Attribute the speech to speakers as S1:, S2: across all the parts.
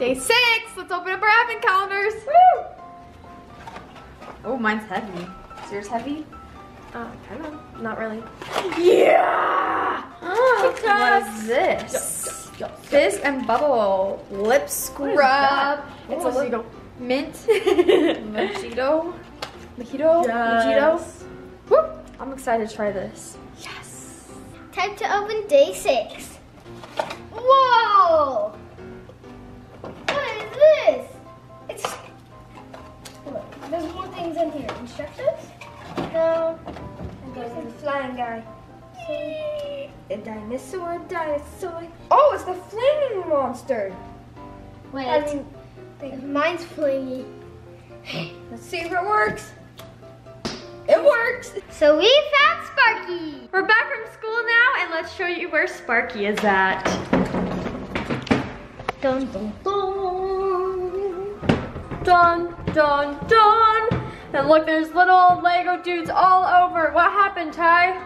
S1: Day six. Let's open up our advent calendars. Woo! Oh, mine's heavy. Is yours heavy?
S2: Uh, kind of. Not really.
S1: Yeah!
S2: Kick
S1: what
S2: us.
S1: is this? Fizz and bubble lip scrub.
S2: It's
S1: Oh,
S2: a
S1: look.
S2: mojito.
S1: mint. Mojito. Mojito.
S2: Yes.
S1: Mojito. Woo! I'm excited to try this.
S3: Yes. Time to open day six. Whoa! In here. Instructions? No. And there's the flying guy. A dinosaur, dinosaur.
S2: Oh, it's the flaming monster.
S3: Wait,
S2: I mean,
S3: mine's flingy.
S2: let's see if it works. It works.
S3: So we found Sparky.
S2: We're back from school now, and let's show you where Sparky is at.
S3: Dun dun dun.
S2: Dun, dun, dun. And look, there's little Lego dudes all over. What happened, Ty?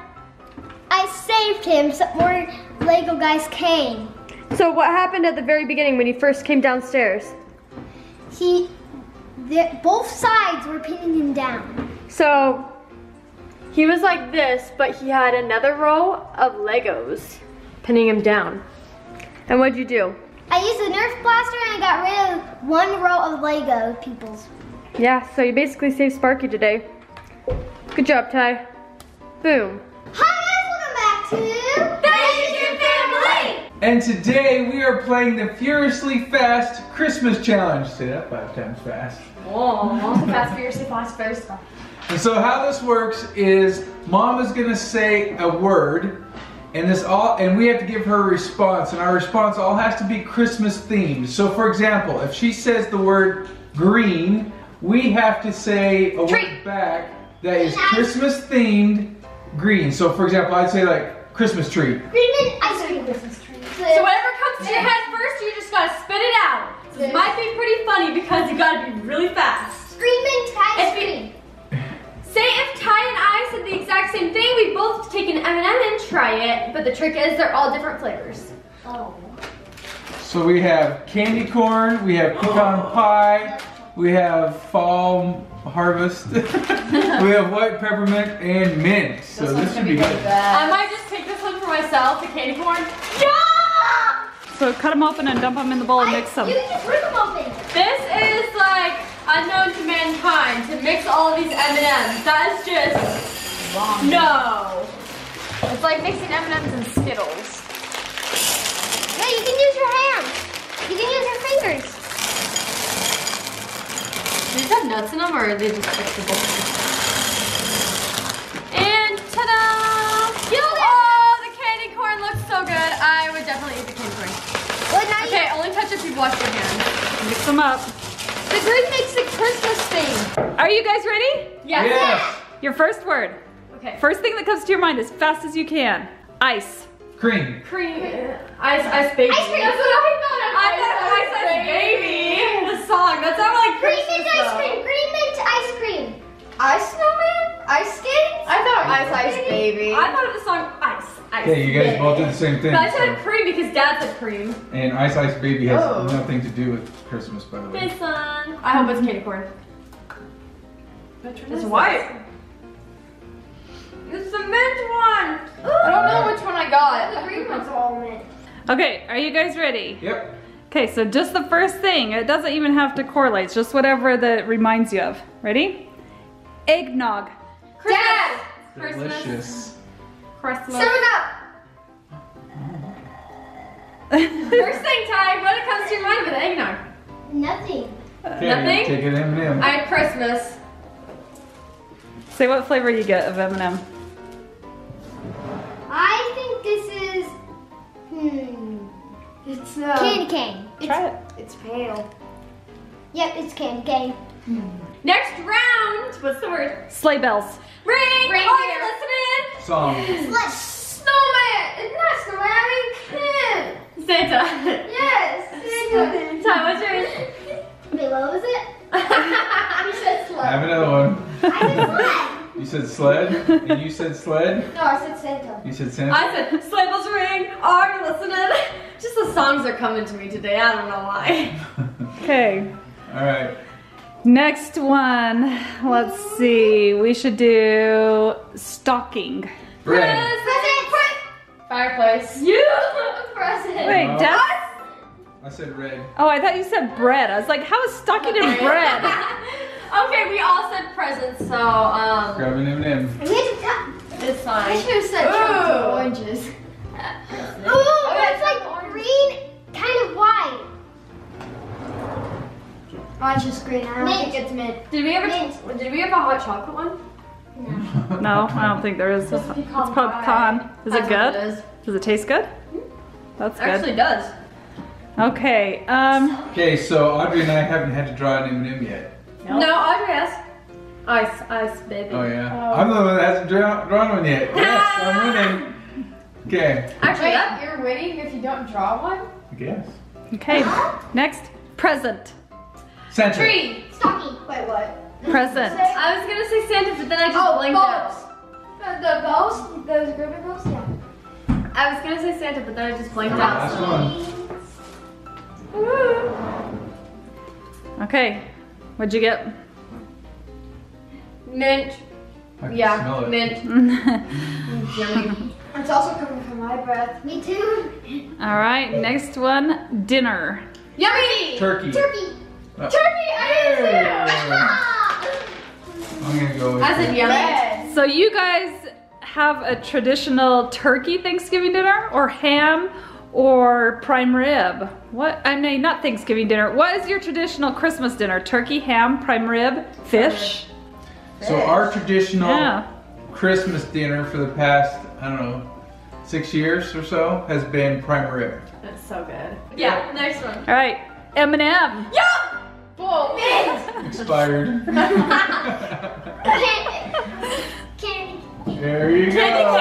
S3: I saved him. Some more Lego guys came.
S2: So what happened at the very beginning when he first came downstairs?
S3: He, the, both sides were pinning him down.
S2: So he was like this, but he had another row of Legos pinning him down. And what'd you do?
S3: I used a Nerf blaster and I got rid of one row of Lego peoples.
S2: Yeah, so you basically saved Sparky today. Good job, Ty. Boom.
S3: Hi guys, welcome back to Thank Family.
S4: And today we are playing the Furiously Fast Christmas Challenge. Say that five times fast.
S1: Whoa. Fast, fiercely, fast, very fast.
S4: And so how this works is mom is gonna say a word and this all and we have to give her a response and our response all has to be Christmas themed. So for example, if she says the word green, we have to say a
S1: Tree.
S4: word back that is Christmas themed green. So for example, I'd say like Christmas tree.
S3: Greenman ice cream Christmas tree.
S1: So whatever comes to your head first, you just gotta spit it out. So this might be pretty funny because you gotta be really fast.
S3: Greenman ice
S1: If you-
S3: cream.
S1: Say if Ty and I said the exact same thing, we both take an M&M and try it. But the trick is they're all different flavors.
S3: Oh.
S4: So we have candy corn, we have pecan pie, we have fall harvest, we have white peppermint and mint. So this, should be good.
S1: I might just take this one for myself, the candy corn.
S3: Yeah!
S5: So cut them open and dump them in the bowl and
S3: I-
S5: mix them.
S3: You can just rip them open.
S1: This is like unknown to mankind to mix all of these M&Ms. That is just no. It's like mixing M&Ms and Skittles.
S3: No, you can use your hands. You can use your fingers.
S1: Do these have nuts in them or are they just fixable? And ta-da! Oh, the candy corn looks so good. I would definitely eat the candy corn.
S3: Well, now
S1: Okay, only touch if you've washed your hands.
S5: Mix them up.
S1: The green makes the Christmas thing.
S5: Are you guys ready?
S1: Yes.
S4: Yes.
S5: Your first word.
S1: Okay.
S5: First thing that comes to your mind as fast as you can. Ice.
S4: Cream.
S1: Cream. Ice, ice baby.
S3: Ice cream.
S1: That's what I thought. I thought ice, ice baby. The song. That sounded like
S3: Green
S1: Christmas.
S3: mint ice cream. Green mint ice cream.
S1: Ice snowman? Ice skates? I thought ice ice baby. I thought of the song Ice Ice.
S4: Yeah, you guys both did the same thing.
S1: But I said
S4: so-
S1: cream because Dad said cream.
S4: And Ice Ice Baby has
S1: Oh.
S4: nothing to do with Christmas, by the way.
S1: This one. I hope it's candy corn. It's white. It's the mint one. I don't know which one I got.
S3: The green one's all mint.
S5: Okay, are you guys ready?
S4: Yep.
S5: Okay, so just the first thing. It doesn't even have to correlate. It's just whatever that reminds you of. Ready? Eggnog.
S1: Dad. Christmas.
S4: Delicious.
S1: Christmas.
S3: Seven up.
S1: First thing, Ty, what comes to your mind with eggnog?
S3: Nothing.
S4: Okay,
S1: Nothing?
S4: take an M&M.
S1: I had Christmas.
S5: Say what flavor you get of M&M.
S3: I think this is. Hmm.
S1: It's uh,
S3: Candy cane.
S5: Try it.
S1: It's pale.
S3: Yep, it's candy cane.
S1: Next round. What's the word?
S5: Sleigh bells.
S1: Ring.
S3: Reindeer.
S1: Are you listening?
S4: Song.
S3: Let's.
S1: Snowman. It's not snowman. I mean kid. Santa.
S3: Yes. Santa.
S1: Ty, what's yours?
S3: Wait, what was it?
S1: you said
S4: I have another one.
S3: I said sled.
S4: You said sled, and you said sled.
S3: No, I said Santa.
S4: You said Santa.
S1: I said,
S2: songs are coming to me today. I don't know why.
S5: Okay.
S4: All right.
S5: Next one. Let's see. We should do stocking.
S4: Red.
S1: Fireplace.
S2: You.
S3: Present.
S5: Wait,
S4: No.
S5: Dad?
S4: I said red.
S5: Oh, I thought you said bread. I was like, how is stocking and bread?
S2: okay, we all said presents, so um,
S4: Grab an M&M.
S3: We had to tell. I should have said chocolate oranges. Oh, it's just green. I don't think it's mint.
S2: Did we ever?
S3: Mint.
S2: Did we have a hot chocolate one?
S5: No, I don't think there is. It's
S2: pecan
S5: called
S2: pie.
S5: pecan. Is
S2: That's
S5: it good?
S2: It is.
S5: Does it taste good? That's
S2: It
S5: good.
S2: actually does.
S5: Okay. Um.
S4: Okay, so Audrey and I haven't had to draw an M&M yet.
S2: No, Audrey has. Ice, ice, baby.
S4: Oh yeah. I'm the one that hasn't drawn, drawn one yet. Yes, I'm winning. Okay.
S2: Actually,
S1: Wait, you're winning if you don't draw one?
S4: I guess.
S5: Okay. Next. Present.
S4: Santa.
S1: Tree.
S3: Stocking. Wait, what?
S5: Present.
S2: I was gonna say Santa, but then I just
S3: Oh,
S2: blinked
S3: bows.
S2: out.
S3: The, the bows? Those Gerber bows? Yeah.
S2: I was gonna say Santa, but then I just blinked out.
S4: Last one.
S5: Okay. What'd you get?
S2: Mint.
S4: I can
S2: Yeah,
S4: smell it.
S2: mint. Yummy.
S3: It's also coming from my breath. Me too.
S5: All right. Next one. Dinner.
S2: Yummy.
S4: Turkey.
S3: Turkey.
S4: Uh,
S2: Turkey. I did too.
S4: I'm gonna go with
S2: I said
S4: it.
S2: yummy.
S1: Red.
S5: So you guys have a traditional turkey Thanksgiving dinner or ham or prime rib? What? I mean, not Thanksgiving dinner. What is your traditional Christmas dinner? Turkey, ham, prime rib, fish?
S4: So our traditional
S5: Yeah.
S4: Christmas dinner for the past, I don't know, six years or so has been prime rib.
S2: That's so good. Yeah. Next one.
S5: All right. M&M.
S1: Bull.
S4: Expired.
S3: Candy.
S4: there you go.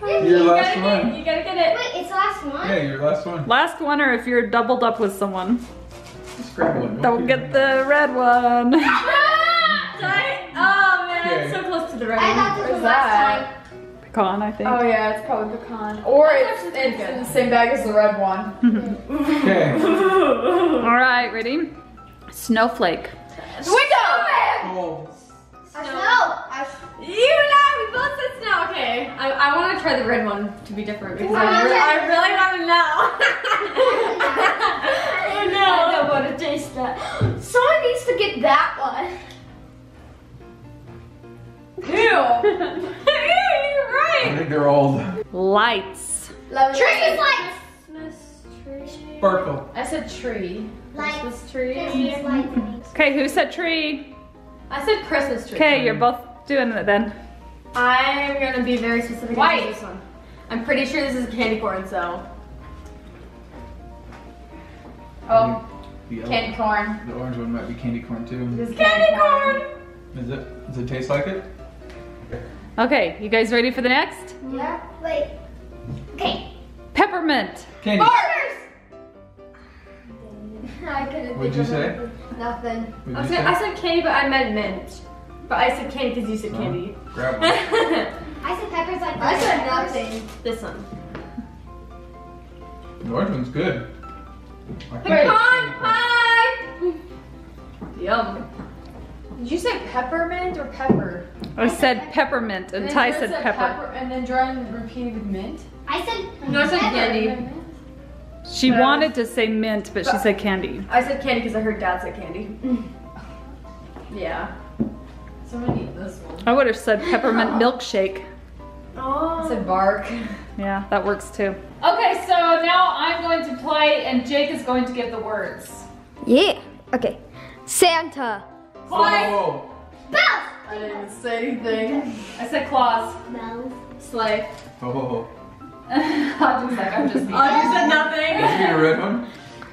S3: What?
S4: Your
S2: You
S4: last
S2: gotta
S4: one.
S2: Get, you gotta get it.
S3: Wait, it's the last one?
S4: Yeah, your last one.
S5: Last one or if you're doubled up with someone.
S4: Just grab one.
S5: Don't get the red one.
S2: Dang. Oh man,
S4: Okay.
S2: so close to the red.
S3: I got this one last time.
S5: Pecan, I think.
S1: Oh yeah, it's probably pecan. Or it's, it's in the same bag as the red one.
S4: Okay.
S5: All right, ready? Snowflake.
S1: Window!
S4: Oh,
S3: I know.
S2: You know, we both said snow. Okay, I, I want to try the red one to be different because I, re- I really want to know. oh no!
S3: I don't want to taste that. Someone needs to get that one.
S2: Ew! You're
S4: I
S2: right.
S4: think they're old.
S5: Lights.
S3: Christmas lights.
S2: Christmas tree.
S4: Sparkle.
S1: I said tree.
S3: Lights.
S2: Christmas tree.
S3: Christmas.
S5: Okay, who said tree?
S2: I said Christmas tree.
S5: Okay, you're both doing it then.
S2: I'm gonna be very specific
S1: White.
S2: about this one. I'm pretty sure this is a candy corn, so.
S1: Oh,
S4: The,
S1: candy corn.
S4: the orange one might be candy corn too.
S1: This is
S2: Candy corn!
S4: Is it? Does it taste like it?
S5: Okay, you guys ready for the next?
S3: Yeah. Wait. Okay.
S5: Peppermint.
S4: Candy.
S3: I couldn't
S4: What'd you say?
S3: Nothing.
S4: What'd
S2: I
S4: you
S2: said,
S4: say?
S2: I said candy, but I meant mint. But I said candy because you said candy.
S4: Oh, grab one.
S3: I said peppers like
S1: I said nothing.
S2: this one.
S4: The orange one's good.
S2: Pecan
S4: it's candy corn.
S2: pie! Yum.
S1: Did you say peppermint or pepper?
S5: I said peppermint and
S1: then
S5: Ty
S1: Jordan
S5: said pepper.
S1: And then Jordan repeated with mint.
S3: I said
S2: No, I said candy.
S5: She um, wanted to say mint, but she said candy.
S2: I said candy because I heard dad say candy. yeah.
S1: Somebody eat this one.
S5: I would have said peppermint milkshake.
S1: I
S2: Oh.
S1: said bark.
S5: Yeah, that works too. Okay, so now I'm going to play and Jake is going to give the words.
S3: Yeah. Okay. Santa.
S4: Whoa.
S3: Bells.
S1: I didn't say anything.
S5: I said claws.
S3: Bells.
S2: Slay.
S4: Ho ho ho.
S5: I like, I'm just
S2: Oh, you said nothing.
S4: Did you get a red one?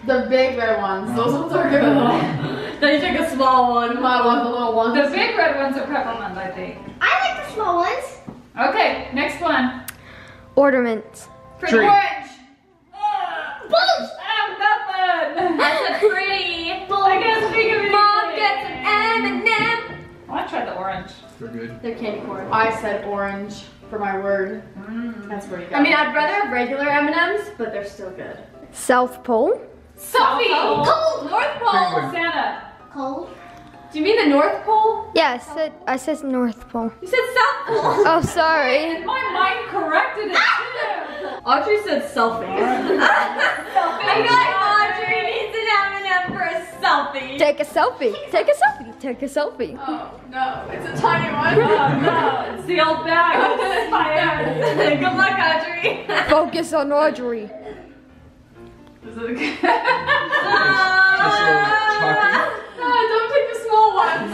S1: The big red ones. Those uh-huh. ones are good.
S2: then you took a small one.
S1: I want the little ones.
S5: The big red ones are peppermint, I think.
S3: I like the small ones.
S5: Okay, next one.
S3: Ornaments.
S4: Tree.
S1: Orange.
S3: Balloons.
S5: I have nothing.
S2: I said pretty.
S5: I tried the orange.
S4: They're good.
S2: They're candy corn.
S1: I said orange for my word.
S5: Mm. That's pretty good.
S2: I mean, I'd rather have regular M&Ms, but they're still good.
S3: South Pole.
S2: Sophie!
S5: Pole.
S2: Cold! North Pole!
S5: Santa.
S3: Cold.
S2: Do you mean the North Pole?
S3: Yeah, I said I said North Pole.
S2: You said South Pole.
S3: Oh, sorry.
S5: And my mind corrected it too.
S2: Audrey said selfie. I feel selfie.
S3: Take a selfie. Take a selfie. Take a selfie.
S2: Oh, no. It's a tiny
S5: Oh
S2: one.
S5: no, it's the old bag. It's expired.
S2: Good luck, Audrey.
S3: Focus on Audrey.
S5: Is it okay?
S4: Just a little chalky.
S2: No, don't take the small ones.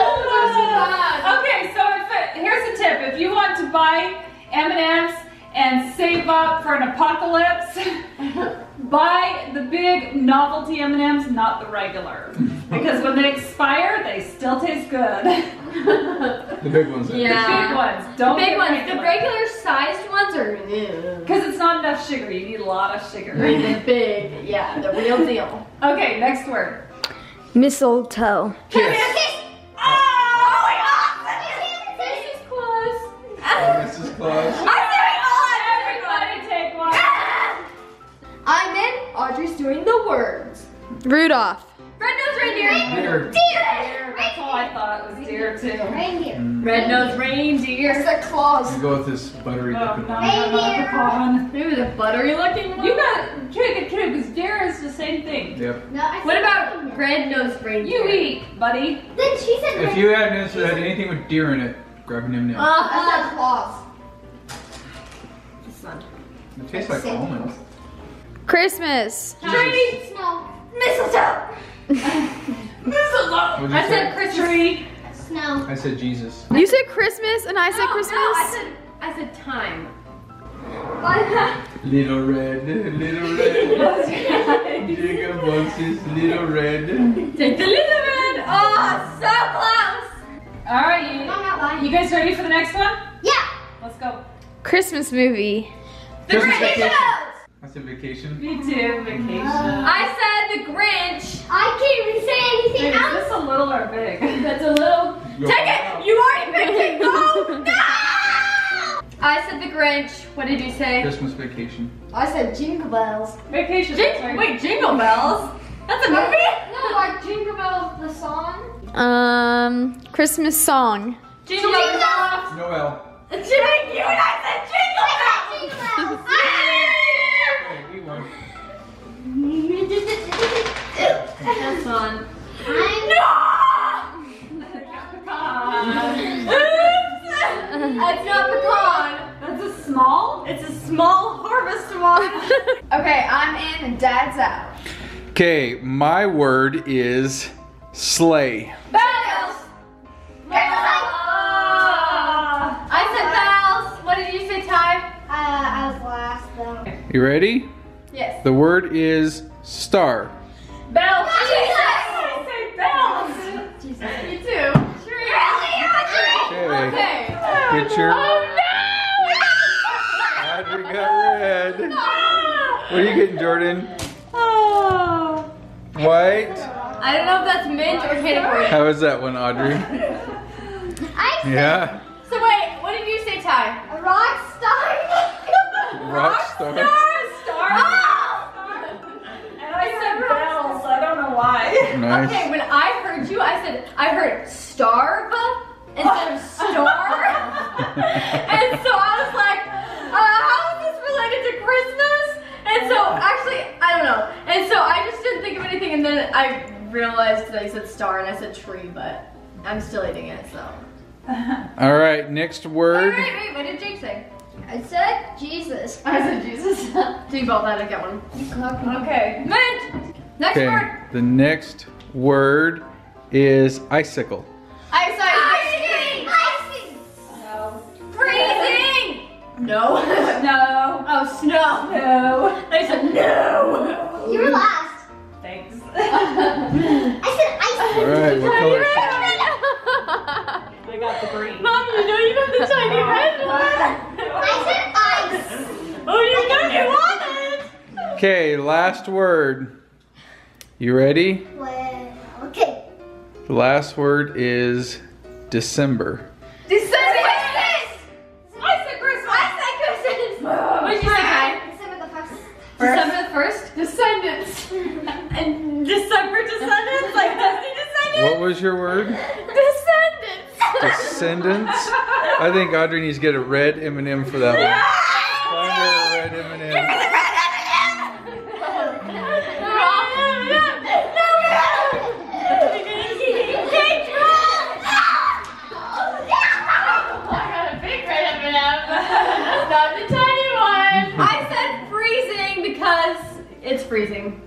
S2: oh,
S5: okay, so if it, here's a tip: if you want to buy M&Ms and save up for an apocalypse, buy the big novelty M&Ms, not the regular, because when they expire, they still taste good.
S4: The big ones. I think.
S2: Yeah.
S5: Big ones, don't
S2: Big
S5: get
S2: ones.
S5: regular.
S2: The regular sized ones are
S5: Because it's not enough sugar. You need a lot of sugar.
S2: the big. Yeah, the real deal.
S5: Okay, next word.
S3: Mistletoe.
S2: Oh, oh this is close.
S4: Oh, this is close.
S5: Everybody
S2: Audrey's doing the words.
S3: Rudolph.
S2: Red nose reindeer.
S4: Deer.
S5: Deer. That's all I thought was deer too.
S3: Reindeer.
S2: Red nose reindeer.
S3: the claws.
S4: You go with this buttery
S5: Oh,
S4: looking
S5: no,
S4: one.
S5: no.
S2: Maybe the buttery looking one.
S5: You got trick or treat because deer is the same thing.
S4: Yep.
S3: No, I
S2: What about red nose reindeer?
S5: You eat, buddy.
S3: Then she said
S4: If you had answered had anything with deer in it, grab an M&M.
S2: Uh-huh.
S3: claws.
S2: This one.
S4: It tastes like almonds.
S3: Christmas.
S2: Tree.
S3: Snow.
S2: Mistletoe.
S4: What'd
S2: I said Christmas.
S3: Snow.
S4: I said Jesus.
S3: You said Christmas and I said Christmas.
S2: No, I said I said time.
S4: Little red, little red. Jacob wants his little red.
S2: Take the little red. Oh, so close.
S5: All right, you,
S3: not lying.
S5: you guys ready for the next one?
S3: Yeah.
S5: Let's go.
S3: Christmas movie.
S2: The
S4: Christmas
S2: Grinch.
S4: vacation. I said vacation.
S5: Me too. Vacation.
S2: I said the Grinch.
S3: I can't even say
S5: Wait,
S3: anything
S5: is this a little or big?
S2: That's a little.
S4: Go.
S2: Take it. You already picked it. Go. No. I said the Grinch. What did you say?
S4: Christmas vacation.
S3: I said Jingle Bells.
S5: Vacation.
S2: Jing-
S5: sorry.
S2: wait, Jingle Bells. That's a movie.
S3: No, like Jingle Bells, the song. Um, Christmas song.
S2: Jingle Bells.
S4: Noel.
S2: Jimmy, you and I said Jingle Bells. That's fun. No! That's not pecan.
S5: That's a small.
S2: It's a small harvest one. okay, I'm in and Dad's out.
S4: Okay, my word is sleigh.
S2: Bells. I said bells. What did you say, Ty?
S3: Uh, I was last though.
S4: You ready?
S2: Yes.
S4: The word is star.
S5: Bells.
S2: Jesus.
S5: I say bells.
S2: You too.
S4: Okay.
S2: Okay.
S4: Get your.
S2: Oh
S4: Audrey got red. What are you getting, Jordan? White.
S2: I don't know if that's mint or candy
S4: How was that one, Audrey?
S3: I
S4: Yeah.
S2: So wait, what did you say, Ty?
S3: a rock star.
S4: Rock star.
S5: Star. Oh! And I said bells. I don't know why.
S4: Nice.
S2: Okay, when I heard you, I said I heard starve instead of star. And so I was like, uh, how is this related to Christmas? And so actually, I don't know. And so I just didn't think of anything, and then I realized that I said star and I said tree, but I'm still eating it. So.
S4: All right, next word.
S2: wait, wait. What did Jake say?
S3: I said Jesus.
S2: I said Jesus. so you both had to get one.
S5: Okay.
S2: Mint. Next
S4: Okay,
S2: word.
S4: the next word is icicle.
S5: No.
S2: No. Oh, snow.
S5: No.
S2: I said no.
S3: You were last.
S5: Thanks.
S3: I said ice.
S4: All right, what color?
S5: They got the green.
S2: Mom, you know you got the tiny uh-huh. red one.
S3: I said ice.
S2: Oh, you know you want it.
S4: Okay, last word. You ready?
S3: Well, okay.
S4: The last word is December. What was your word?
S1: Descendants.
S4: Descendants. I think Audrey needs to get a red M&M for that one. Find her a red M&M.
S1: I got a big red M&M. Not the tiny one.
S2: I said freezing because it's freezing.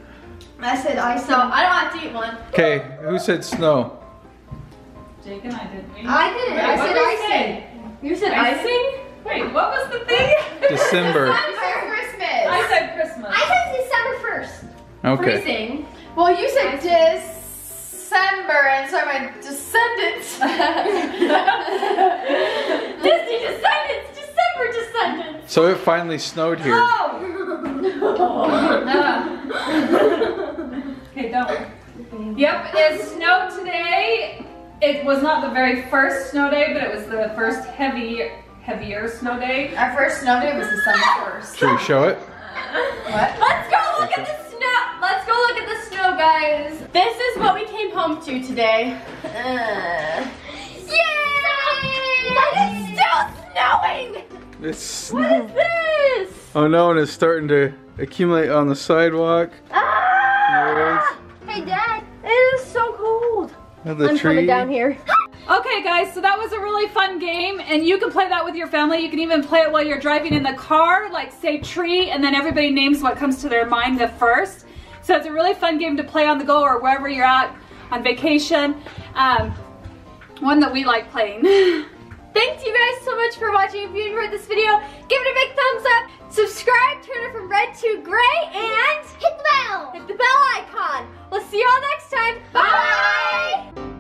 S3: I said I
S2: So I don't have to eat one.
S4: Okay, who said snow?
S5: Jake and I did. We...
S3: I didn't. I
S5: What
S3: said
S5: did we
S3: icing.
S5: say?
S2: You said icing?
S5: Wait, what was the thing?
S4: December.
S1: December Christmas.
S5: I said Christmas.
S3: I said December 1st.
S4: Okay.
S2: Freezing.
S1: Well, you said December, and so I went descendants.
S2: Disney descendants, December descendants.
S4: So it finally snowed here. Oh.
S5: Okay, don't. Yep, it snowed today. It was not the very first snow day, but it was the first heavy, heavier snow day.
S1: Our first snow day was the December 1st.
S4: Should we show it?
S1: What?
S2: Let's go look at the snow. Let's go look at the snow, guys.
S1: This is what we came home to today. Uh,
S2: Yay!
S1: it's still snowing!
S4: It's
S2: What is this?
S4: Oh no, and it's starting to accumulate on the sidewalk.
S3: Ah! Cold.
S4: The
S3: I'm
S4: tree.
S3: coming down here.
S5: Okay, guys, so that was a really fun game, and you can play that with your family. You can even play it while you're driving in the car, like say tree, and then everybody names what comes to their mind the first. So it's a really fun game to play on the go or wherever you're at on vacation. Um, one that we like playing.
S2: Thanks you guys so much for watching. If you enjoyed this video, give it a big thumbs up. Subscribe, turn it from red to gray, and
S3: hit the bell.
S2: Hit the bell icon. We'll see you all next time. Bye. Bye.